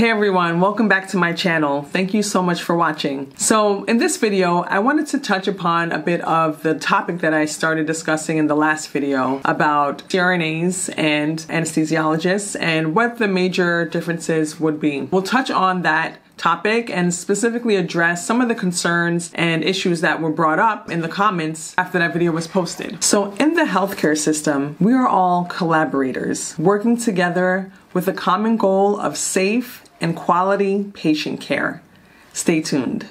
Hey everyone, welcome back to my channel. Thank you so much for watching. So in this video, I wanted to touch upon a bit of the topic that I started discussing in the last video about CRNAs and anesthesiologists and what the major differences would be. We'll touch on that topic and specifically address some of the concerns and issues that were brought up in the comments after that video was posted. So in the healthcare system, we are all collaborators working together with a common goal of safe and quality patient care. Stay tuned.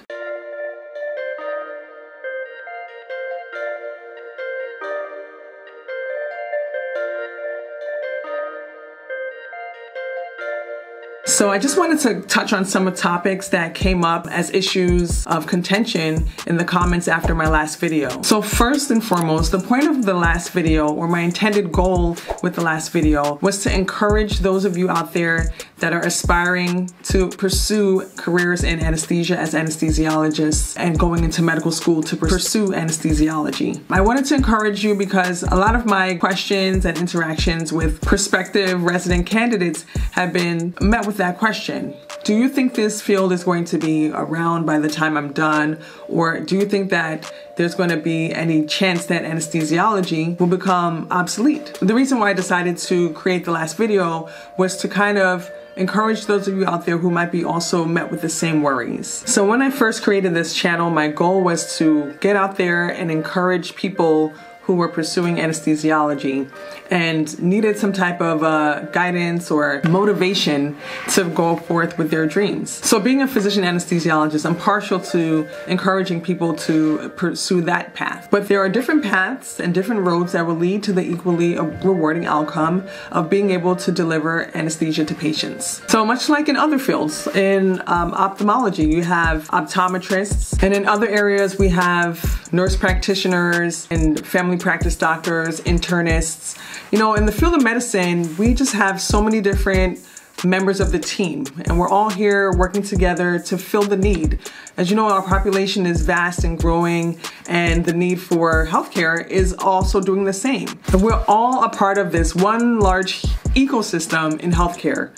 So I just wanted to touch on some of topics that came up as issues of contention in the comments after my last video. So first and foremost, the point of the last video or my intended goal with the last video was to encourage those of you out there that are aspiring to pursue careers in anesthesia as anesthesiologists and going into medical school to pursue anesthesiology. I wanted to encourage you because a lot of my questions and interactions with prospective resident candidates have been met with that question. Do you think this field is going to be around by the time I'm done? Or do you think that there's going to be any chance that anesthesiology will become obsolete? The reason why I decided to create the last video was to kind of encourage those of you out there who might be also met with the same worries. So when I first created this channel, my goal was to get out there and encourage people who were pursuing anesthesiology and needed some type of uh, guidance or motivation to go forth with their dreams. So, being a physician anesthesiologist, I'm partial to encouraging people to pursue that path. But there are different paths and different roads that will lead to the equally rewarding outcome of being able to deliver anesthesia to patients. So, much like in other fields, in um, ophthalmology, you have optometrists, and in other areas, we have nurse practitioners and family practice doctors, internists. You know, in the field of medicine, we just have so many different members of the team and we're all here working together to fill the need. As you know, our population is vast and growing and the need for healthcare is also doing the same. And we're all a part of this one large ecosystem in healthcare.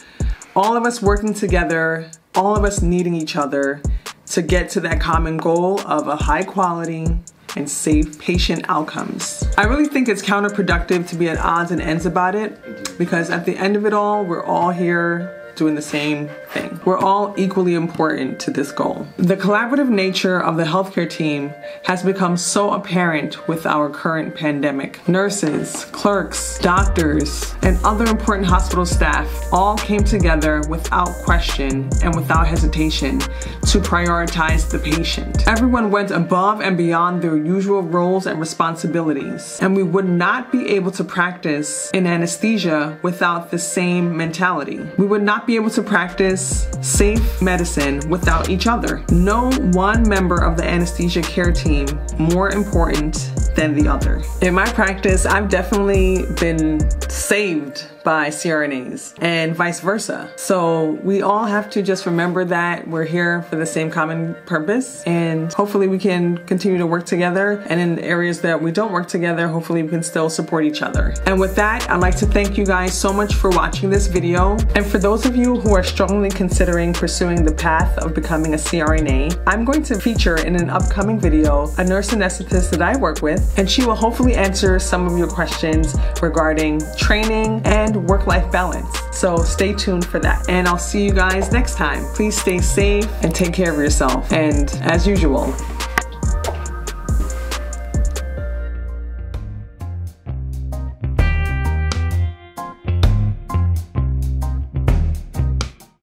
All of us working together, all of us needing each other to get to that common goal of a high quality, and safe patient outcomes. I really think it's counterproductive to be at odds and ends about it because at the end of it all, we're all here doing the same thing. We're all equally important to this goal. The collaborative nature of the healthcare team has become so apparent with our current pandemic. Nurses, clerks, doctors, and other important hospital staff all came together without question and without hesitation to prioritize the patient. Everyone went above and beyond their usual roles and responsibilities, and we would not be able to practice in anesthesia without the same mentality. We would not be able to practice safe medicine without each other. No one member of the anesthesia care team more important than the other. In my practice, I've definitely been saved by CRNAs and vice versa. So we all have to just remember that we're here for the same common purpose and hopefully we can continue to work together and in areas that we don't work together, hopefully we can still support each other. And with that, I'd like to thank you guys so much for watching this video. And for those of you who are strongly considering pursuing the path of becoming a CRNA, I'm going to feature in an upcoming video a nurse anesthetist that I work with, and she will hopefully answer some of your questions regarding training and and work-life balance. So stay tuned for that. And I'll see you guys next time. Please stay safe and take care of yourself. And as usual,